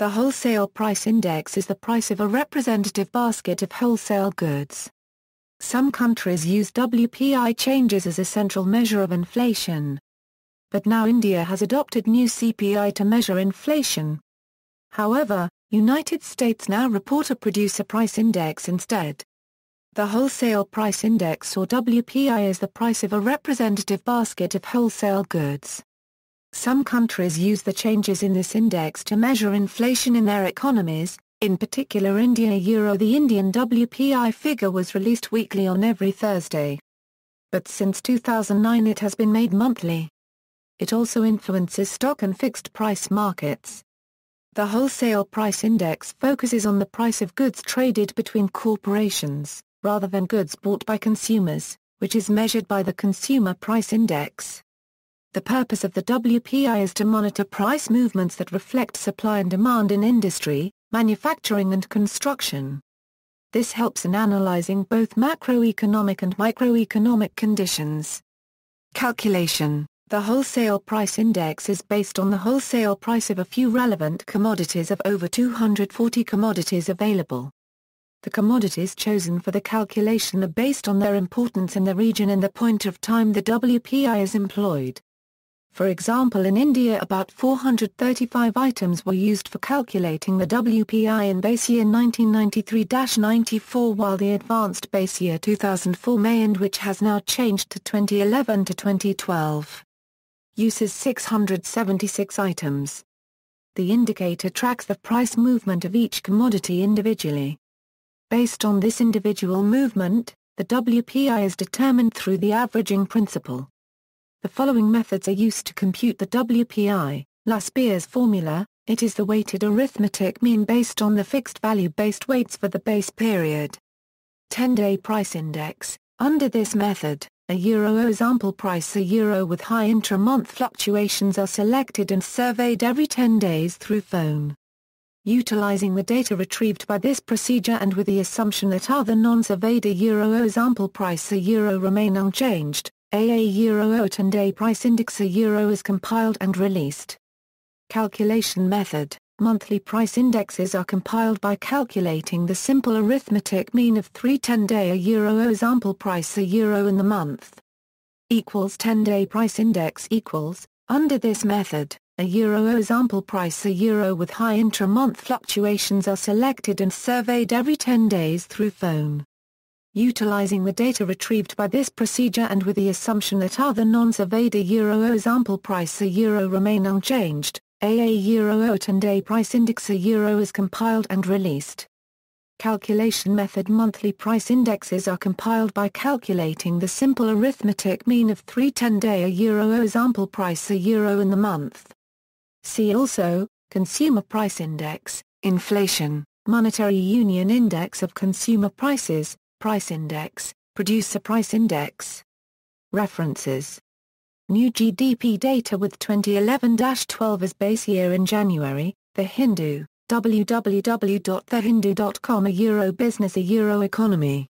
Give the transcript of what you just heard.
The wholesale price index is the price of a representative basket of wholesale goods. Some countries use WPI changes as a central measure of inflation. But now India has adopted new CPI to measure inflation. However, United States now report a producer price index instead. The wholesale price index or WPI is the price of a representative basket of wholesale goods. Some countries use the changes in this index to measure inflation in their economies, in particular India Euro the Indian WPI figure was released weekly on every Thursday. But since 2009 it has been made monthly. It also influences stock and fixed price markets. The wholesale price index focuses on the price of goods traded between corporations, rather than goods bought by consumers, which is measured by the Consumer Price Index. The purpose of the WPI is to monitor price movements that reflect supply and demand in industry, manufacturing and construction. This helps in analyzing both macroeconomic and microeconomic conditions. Calculation The wholesale price index is based on the wholesale price of a few relevant commodities of over 240 commodities available. The commodities chosen for the calculation are based on their importance in the region and the point of time the WPI is employed. For example in India about 435 items were used for calculating the WPI in base year 1993-94 while the advanced base year 2004 may and which has now changed to 2011 to 2012. Uses 676 items. The indicator tracks the price movement of each commodity individually. Based on this individual movement, the WPI is determined through the averaging principle. The following methods are used to compute the WPI. Laspeyres formula, it is the weighted arithmetic mean based on the fixed value-based weights for the base period. 10-day price index, under this method, a euro example price a euro with high intra-month fluctuations are selected and surveyed every 10 days through phone. Utilizing the data retrieved by this procedure and with the assumption that other non-surveyed a euro example price a euro remain unchanged, AA Euro 10 day price index a euro is compiled and released. Calculation method Monthly price indexes are compiled by calculating the simple arithmetic mean of three 10-day a euro example price a euro in the month. Equals 10-day price index equals, under this method, a euro example price a euro with high intra-month fluctuations are selected and surveyed every 10 days through phone. Utilizing the data retrieved by this procedure and with the assumption that other non-surveyed euro example price a euro remain unchanged, AA euro 10-day price index a euro is compiled and released. Calculation method Monthly price indexes are compiled by calculating the simple arithmetic mean of three 10-day a euro example price a euro in the month. See also, Consumer Price Index, Inflation, Monetary Union Index of Consumer Prices, Price Index, Producer Price Index. References New GDP data with 2011-12 as base year in January, The Hindu, www.thehindu.com A Euro Business A Euro Economy